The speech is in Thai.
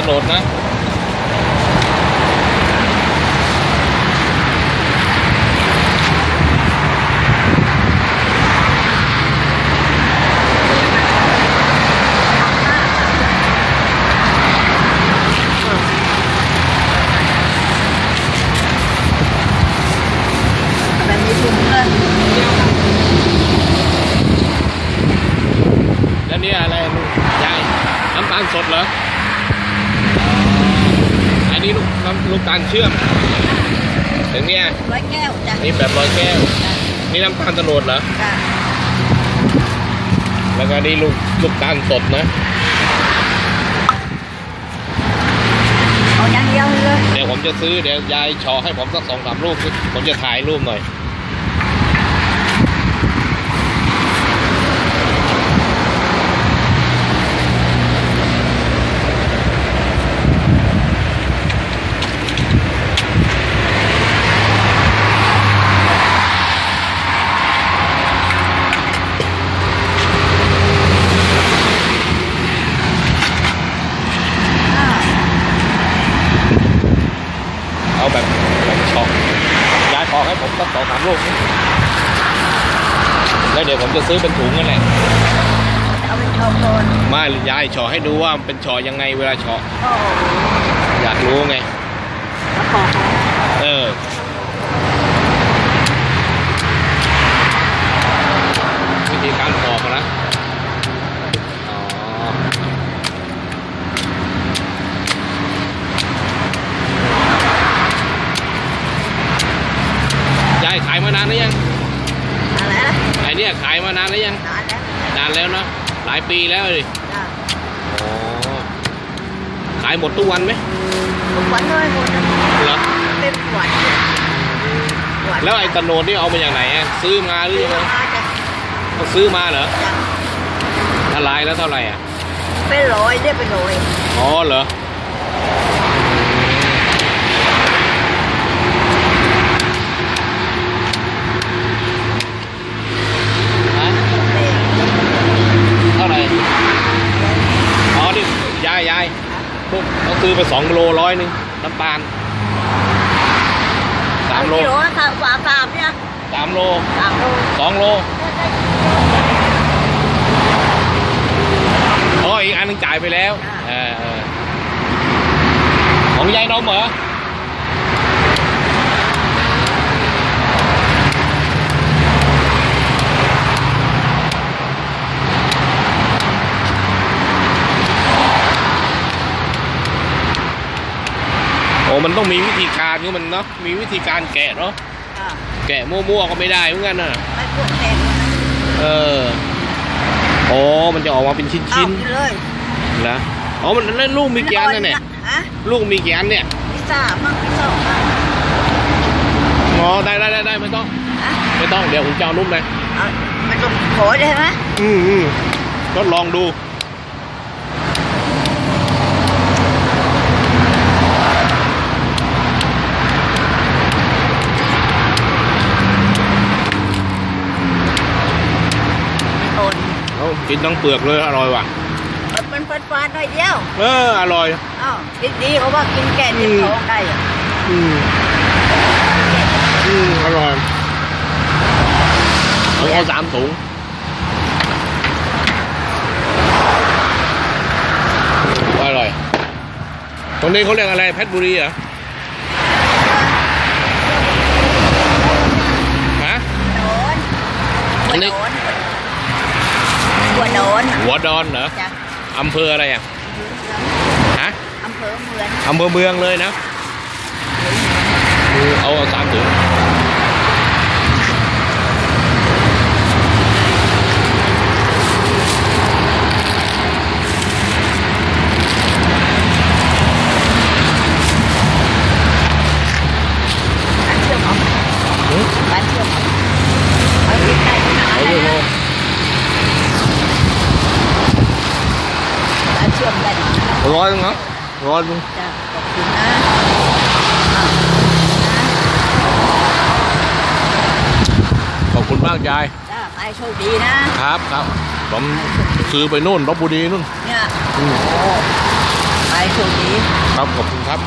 ถนนนะแบบมีถุงเงินแล้วนี่อะไรลูกยายน้ำตาลสดเหรอ นนี้ลูกน้ำลูกตาลเชื่อมถึงเนี่ยร้อยแก้วจ้ะนี่แบบร้อยแก้ว นี่น้ำตาลตะโนดเหรอจ้ะแล้วก็นี่ลูกลูกตาลสดนะเอาอย่างเดียวเลยเดี๋ยวผมจะซื้อเดี๋ยวยายชอให้ผมสักสองสามรูปสิผมจะถ่ายรูปหน่อย อ้าว เอาแบบแบบช็อก ยายขอให้ผมสักสองสามลูกสิแล้วเดี๋ยวผมจะซื้อเป็นถุงนั่นแหละเอาเป็นทองโดนไมายายชอให้ดูว่ามันเป็นชอยังไงเวลาชอโอ้อยากรู้ไงแล้วขอเออ วิธีการปอกอะนะ อ๋อ ยายขายมานานหรือยัง อะไรนะ ไอ เนี่ยขายมานานหรือยังนานแล้วนานแล้วเนาะหลายปีแล้วดิจ้ะอ๋อขายหมดทุกวันไหมทุกวันเลยหมดนะเหรอเป็นหวานหวานแล้วไอ้ตะโนดนี่เอามาจากไหนอะซื้อมาหรือยังไงมาจ้ะเขาซื้อมาเหรอจ้ะถ้าลายแล้วเท่าไหร่อะเป็นร้อยได้เป็นร้อยอ๋อเหรอ ฮะ เท่าไหร่ อ๋อ นี่ ยายยายพวกเขา ซื้อไปสองโลร้อยหนึ่งน้ำตาลสามโลกิโลนะสามสามสามเนี่ยสามโลสามโลสองโลอ๋ออีกอันหนึงจ่ายไปแล้วเออเออของยายนมเหรอ มันต้องมีวิธีการของมันเนาะมีวิธีการแกะเนาะอ่าแกะมั่วๆก็ไม่ได้เหมือนกันน่ะไม่ปวดแขนนะเออโอ้มันจะออกมาเป็นชิ้เอานกินเลยๆนะอ๋อมันนั่นลูกมีกี่อันนะเนี่ยฮะลูกมีกี่อันเนี่ยพิซซ่ามั่งพิซซ่ามั่งอ๋อได้ได้ได้ได้ไม่ต้องฮะไม่ต้องเดี๋ยวผมจะเอานุ่มเลยเอามันต้องขอได้ไหมอืมอืมทดลองดู โดน เอา กินทั้งเปลือกเลยอร่อยว่ะมันเป็นฟันฟันๆหน่อยเดียว เออ อร่อยอ้าวดีดีเขาว่ากินแก่ที่ท้องได้อะอืมอืมอร่อยเอาเอาสามถุงอร่อยตรงนี้เขาเรียกอะไรเพชรบุรีเหรอฮะโดนอันนี้โดน หัวโดนหัวดอนเหรอจ้ะอำเภออะไรอะฮะอำเภอเมืองอำเภอเมืองเลยนะ เอาเอาสามถุง ร้อยนึงครับร้อยนึงจ้ะขอบคุณนะขอบคุณมากยายจ้าไปโชคดีนะ ครับครับ ผมซื้อไปนู่นลบบุรีนู่นเนี่ยอืมโอ้ไปายโชคดีครับขอบคุณครับ